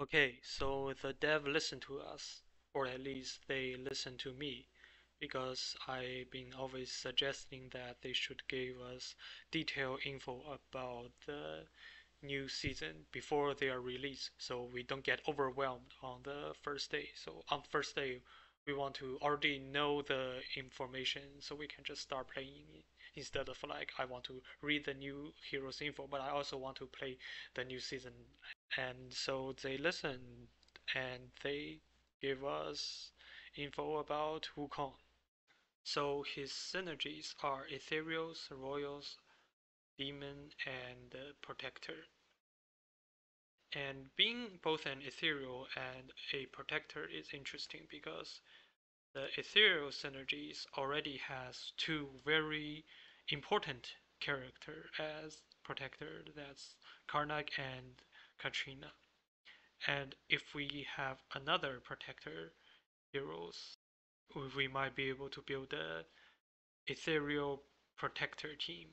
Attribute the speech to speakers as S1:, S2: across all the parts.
S1: Okay, so the dev listened to us, or at least they listened to me, because I've been always suggesting that they should give us detailed info about the new season before they are released, so we don't get overwhelmed on the first day. So on first day, we want to already know the information, so we can just start playing instead of like I want to read the new heroes info, but I also want to play the new season and so they listened and they gave us info about Wukong. So his synergies are Ethereals, Royals, Demon, and uh, Protector. And being both an Ethereal and a Protector is interesting because the Ethereal synergies already has two very important character as Protector. That's Karnak and Katrina. And if we have another protector heroes, we might be able to build a ethereal protector team.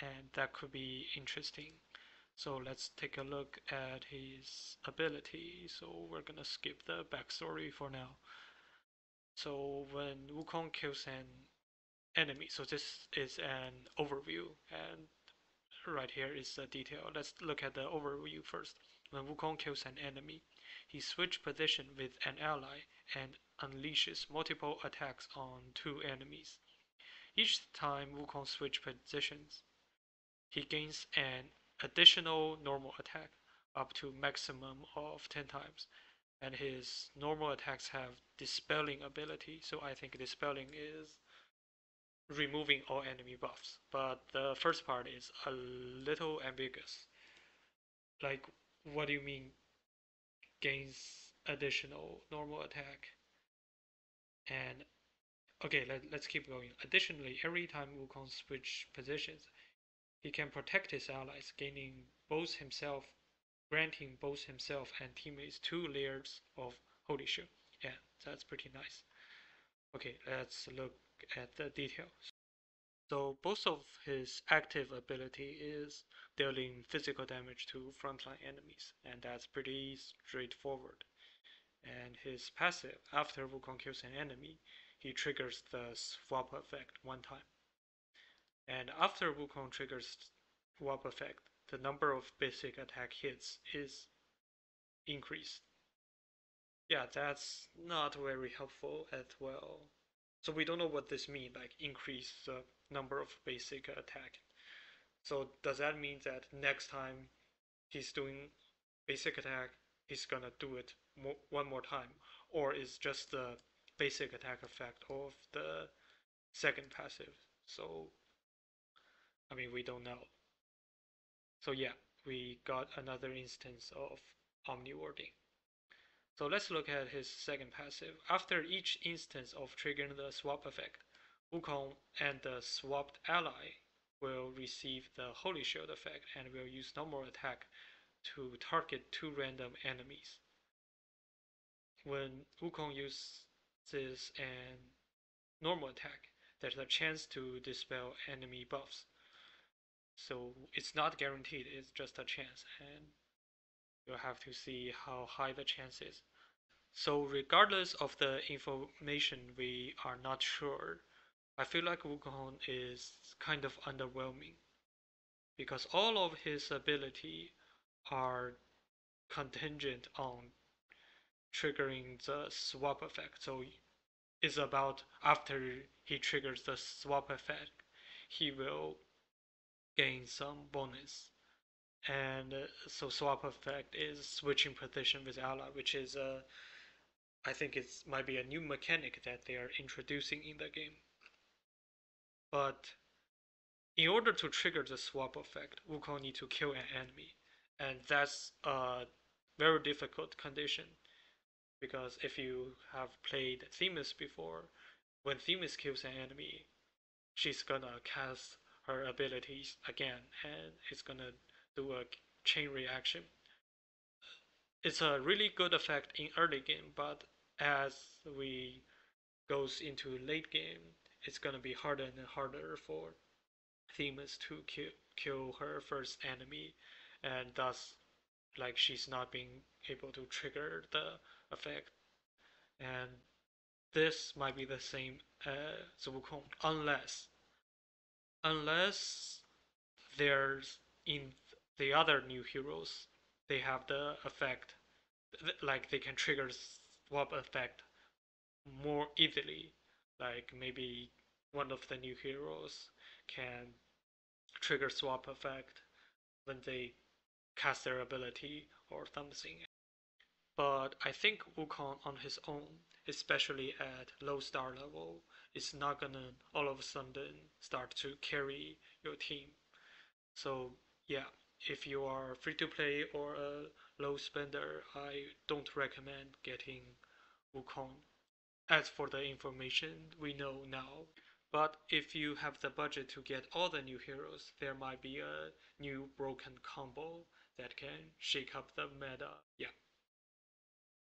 S1: And that could be interesting. So let's take a look at his ability. So we're gonna skip the backstory for now. So when Wukong kills an enemy, so this is an overview and right here is the detail. Let's look at the overview first. When Wukong kills an enemy, he switches position with an ally and unleashes multiple attacks on two enemies. Each time Wukong switches positions, he gains an additional normal attack up to maximum of 10 times and his normal attacks have dispelling ability so I think dispelling is removing all enemy buffs. But the first part is a little ambiguous. Like, what do you mean gains additional normal attack? And okay, let, let's keep going. Additionally, every time Wukong switch positions, he can protect his allies, gaining both himself, granting both himself and teammates two layers of Holy Shield. Yeah, that's pretty nice. Okay, let's look at the details. So both of his active ability is dealing physical damage to frontline enemies, and that's pretty straightforward. And his passive, after Wukong kills an enemy, he triggers the swap effect one time. And after Wukong triggers swap effect, the number of basic attack hits is increased. Yeah, that's not very helpful as well. So we don't know what this means, like increase the number of basic attack. So does that mean that next time he's doing basic attack, he's gonna do it mo one more time, or is just the basic attack effect of the second passive? So, I mean, we don't know. So yeah, we got another instance of Omni Warding. So let's look at his second passive. After each instance of triggering the swap effect, Wukong and the swapped ally will receive the Holy Shield effect and will use normal attack to target two random enemies. When Wukong uses an normal attack, there's a chance to dispel enemy buffs. So it's not guaranteed, it's just a chance, and you'll have to see how high the chance is. So regardless of the information we are not sure, I feel like Wukong is kind of underwhelming because all of his ability are contingent on triggering the swap effect. So it's about after he triggers the swap effect, he will gain some bonus. And uh, so swap effect is switching position with ally, which is a I think it might be a new mechanic that they are introducing in the game. But in order to trigger the swap effect, Wukong need to kill an enemy, and that's a very difficult condition because if you have played Themis before, when Themis kills an enemy, she's gonna cast her abilities again, and it's gonna do a chain reaction. It's a really good effect in early game, but as we goes into late game, it's gonna be harder and harder for Themis to kill, kill her first enemy, and thus like she's not being able to trigger the effect, and this might be the same as Wukong, unless unless there's in the other new heroes they have the effect like they can trigger swap effect more easily like maybe one of the new heroes can trigger swap effect when they cast their ability or something. But I think Wukong on his own, especially at low star level, is not gonna all of a sudden start to carry your team. So yeah, if you are free to play or a low spender, I don't recommend getting Wukong. As for the information we know now, but if you have the budget to get all the new heroes, there might be a new broken combo that can shake up the meta. Yeah.